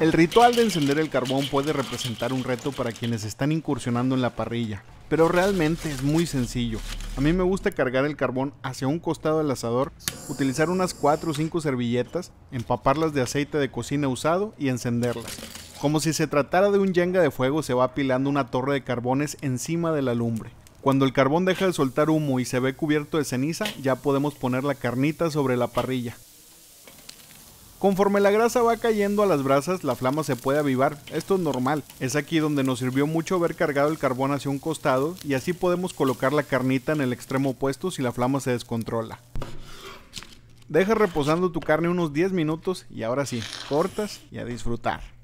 El ritual de encender el carbón puede representar un reto para quienes están incursionando en la parrilla, pero realmente es muy sencillo. A mí me gusta cargar el carbón hacia un costado del asador, utilizar unas 4 o 5 servilletas, empaparlas de aceite de cocina usado y encenderlas. Como si se tratara de un yenga de fuego se va apilando una torre de carbones encima de la lumbre. Cuando el carbón deja de soltar humo y se ve cubierto de ceniza, ya podemos poner la carnita sobre la parrilla. Conforme la grasa va cayendo a las brasas, la flama se puede avivar. Esto es normal. Es aquí donde nos sirvió mucho haber cargado el carbón hacia un costado y así podemos colocar la carnita en el extremo opuesto si la flama se descontrola. Deja reposando tu carne unos 10 minutos y ahora sí, cortas y a disfrutar.